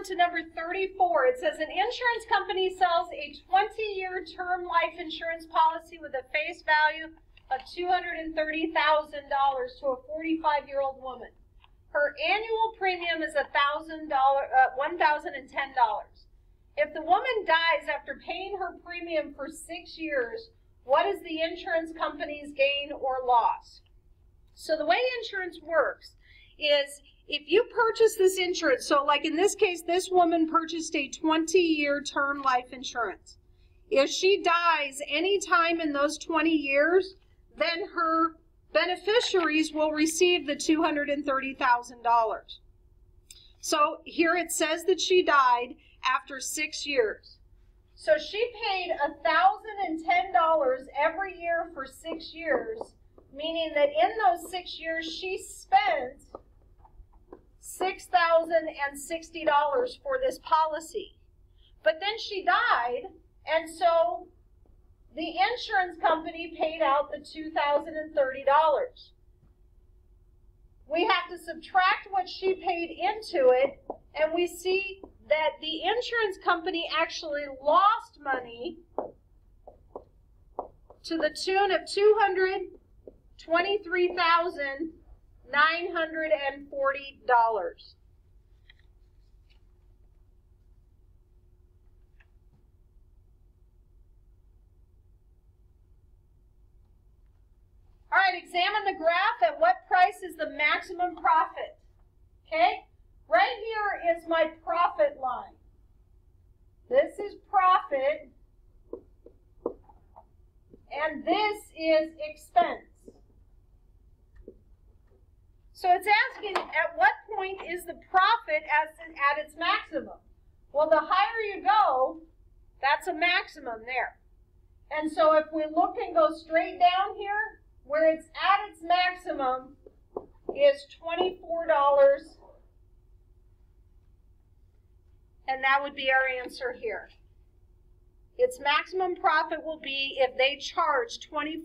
on to number 34. It says an insurance company sells a 20-year term life insurance policy with a face value of $230,000 to a 45-year-old woman. Her annual premium is $1,000, uh, $1,010. If the woman dies after paying her premium for six years, what is the insurance company's gain or loss? So the way insurance works is if you purchase this insurance, so like in this case, this woman purchased a 20 year term life insurance. If she dies anytime in those 20 years, then her beneficiaries will receive the $230,000. So here it says that she died after six years. So she paid $1,010 every year for six years, meaning that in those six years she spent $6,060 for this policy. But then she died, and so the insurance company paid out the $2,030. We have to subtract what she paid into it, and we see that the insurance company actually lost money to the tune of $223,000 $940. All right, examine the graph. At what price is the maximum profit? Okay, right here is my profit line. This is profit, and this is So it's asking at what point is the profit as at its maximum? Well, the higher you go, that's a maximum there. And so if we look and go straight down here, where it's at its maximum is $24. And that would be our answer here. Its maximum profit will be if they charge $24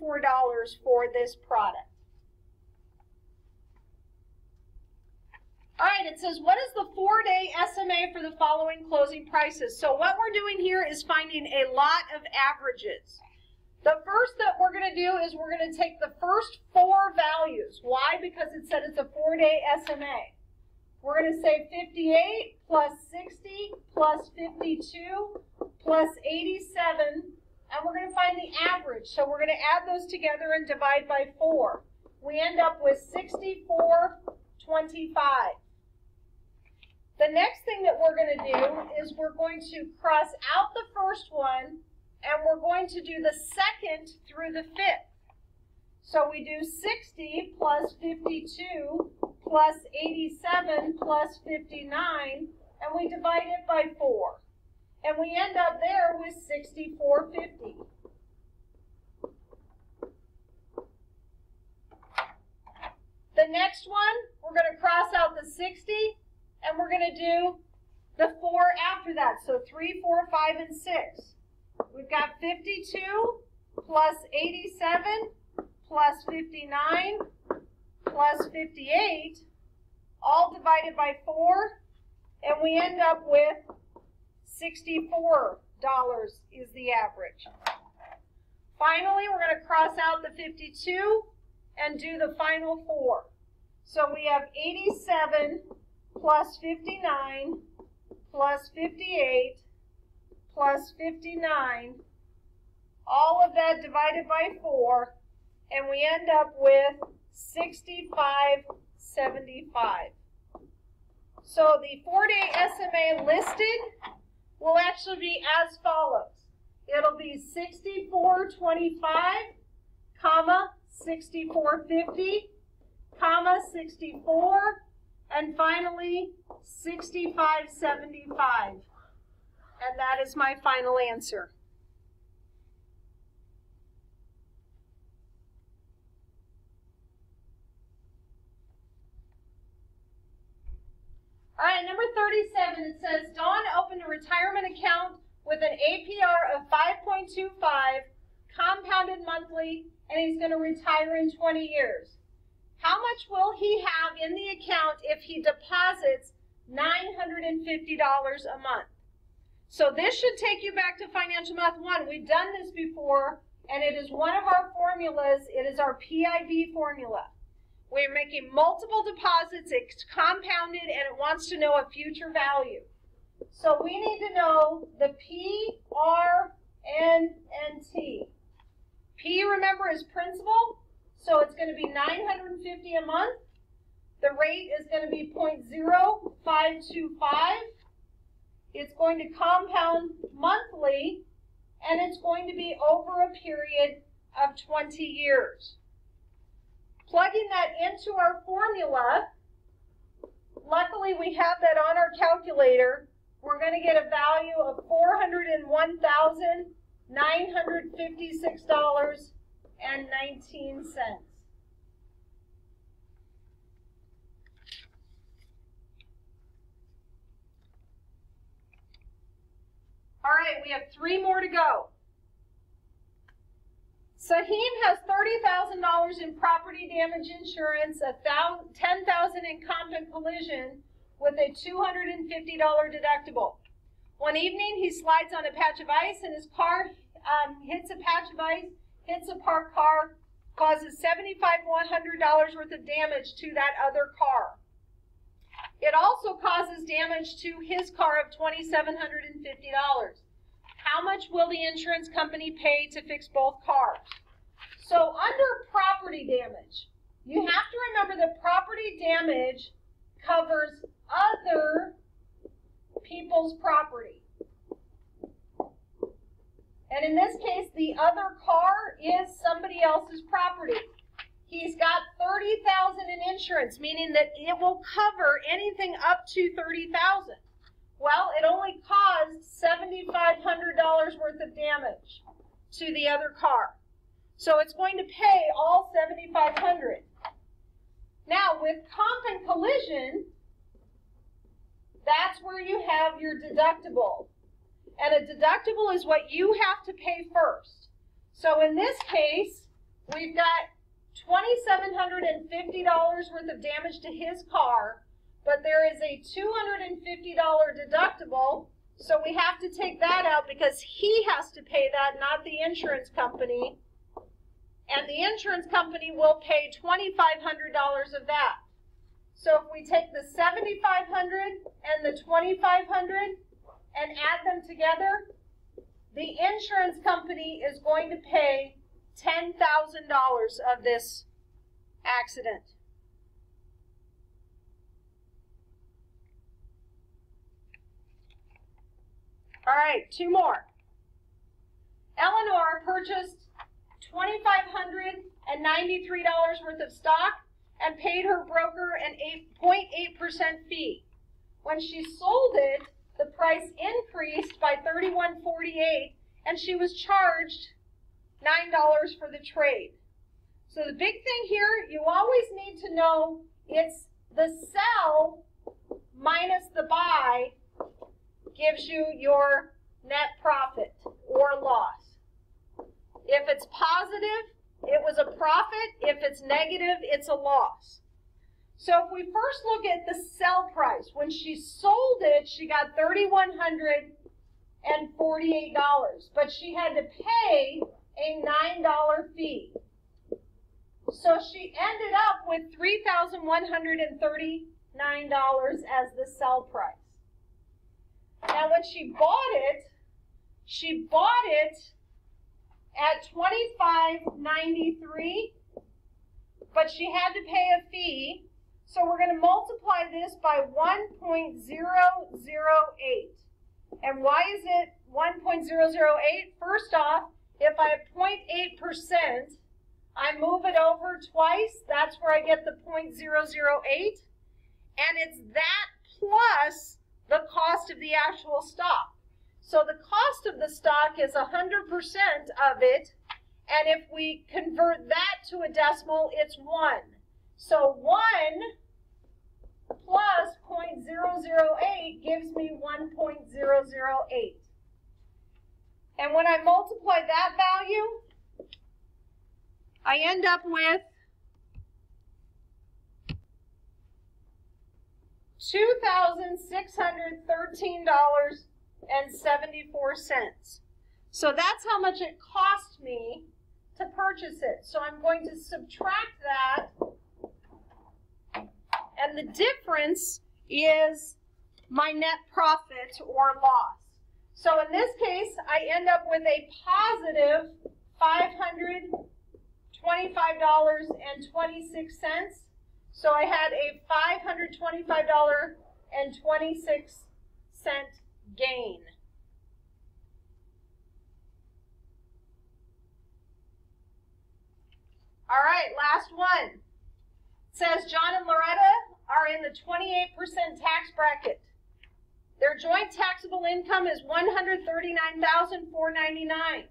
for this product. All right, it says, what is the four-day SMA for the following closing prices? So what we're doing here is finding a lot of averages. The first that we're going to do is we're going to take the first four values. Why? Because it said it's a four-day SMA. We're going to say 58 plus 60 plus 52 plus 87, and we're going to find the average. So we're going to add those together and divide by 4. We end up with 64.25. The next thing that we're going to do is we're going to cross out the first one and we're going to do the second through the fifth. So we do 60 plus 52 plus 87 plus 59 and we divide it by 4. And we end up there with 6450. The next one, we're going to cross out the 60 and we're going to do the four after that. So three, four, five, and 6. We've got 52 plus 87 plus 59 plus 58, all divided by 4, and we end up with $64 is the average. Finally, we're going to cross out the 52 and do the final four. So we have 87 plus 59 plus 58 plus 59, all of that divided by 4, and we end up with 6575. So the four-day SMA listed will actually be as follows. It'll be 6425, comma, 6450, comma, 64, and finally, 6575. And that is my final answer. All right, number 37, it says, Don opened a retirement account with an APR of 5.25, compounded monthly, and he's going to retire in 20 years. How much will he have in the account if he deposits $950 a month. So this should take you back to Financial Math 1. We've done this before, and it is one of our formulas. It is our PIV formula. We're making multiple deposits, it's compounded, and it wants to know a future value. So we need to know the P, R, N, and T. P, remember, is principal, so it's going to be 950 a month. The rate is going to be 0.0525. It's going to compound monthly, and it's going to be over a period of 20 years. Plugging that into our formula, luckily we have that on our calculator, we're going to get a value of $401,956.19. All right, we have three more to go. Sahim has $30,000 in property damage insurance, 10,000 in comp and collision, with a $250 deductible. One evening, he slides on a patch of ice and his car um, hits a patch of ice, hits a parked car, causes 75 $100 worth of damage to that other car. It also causes damage to his car of $2,750. How much will the insurance company pay to fix both cars? So under property damage, you have to remember that property damage covers other people's property. And in this case, the other car is somebody else's property. He's got 30,000 in insurance, meaning that it will cover anything up to 30,000. Well, it only caused $7,500 worth of damage to the other car. So it's going to pay all 7,500. Now, with comp and collision, that's where you have your deductible. And a deductible is what you have to pay first. So in this case, we've got $2,750 worth of damage to his car, but there is a $250 deductible, so we have to take that out because he has to pay that, not the insurance company. And the insurance company will pay $2,500 of that. So if we take the 7,500 and the 2,500 and add them together, the insurance company is going to pay $10,000 of this accident. All right, two more. Eleanor purchased $2,593 worth of stock and paid her broker an 8.8% fee. When she sold it, the price increased by $31.48 and she was charged $9 for the trade. So the big thing here, you always need to know it's the sell minus the buy gives you your net profit or loss. If it's positive, it was a profit. If it's negative, it's a loss. So if we first look at the sell price, when she sold it, she got $3,148, but she had to pay a $9 fee. So she ended up with $3,139 as the sell price. Now when she bought it, she bought it at $25.93, but she had to pay a fee. So we're going to multiply this by 1.008. And why is it 1.008? First off, if I have 0.8%, I move it over twice. That's where I get the 0.008. And it's that plus the cost of the actual stock. So the cost of the stock is 100% of it, and if we convert that to a decimal, it's 1. So 1 plus 0.008 gives me 1.008. And when I multiply that value, I end up with two thousand six hundred thirteen dollars and seventy-four cents. So that's how much it cost me to purchase it. So I'm going to subtract that, and the difference is my net profit or loss. So in this case, I end up with a positive $525.26. So I had a $525.26 gain. All right, last one. It says John and Loretta are in the 28% tax bracket. Their joint taxable income is $139,499.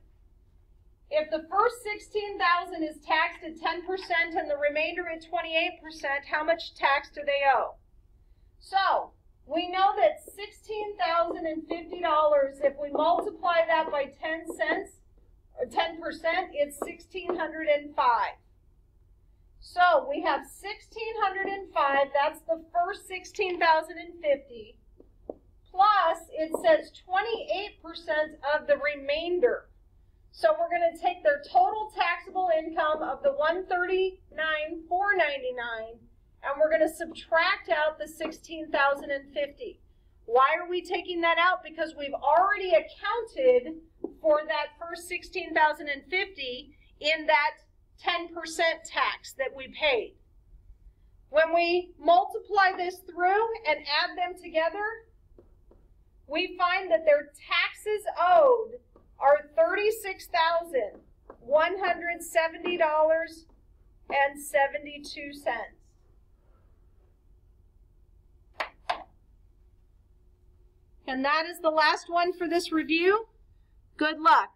If the first 16,000 is taxed at 10% and the remainder at 28%, how much tax do they owe? So, we know that $16,050, if we multiply that by 10 cents, or 10%, it's 1,605. So we have 1,605, that's the first 16,050, plus it says 28% of the remainder. So we're going to take their total taxable income of the 139,499 and we're going to subtract out the 16,050. Why are we taking that out? Because we've already accounted for that first 16,050 in that 10% tax that we paid. When we multiply this through and add them together, we find that their taxes owed are $36,170.72. And that is the last one for this review. Good luck.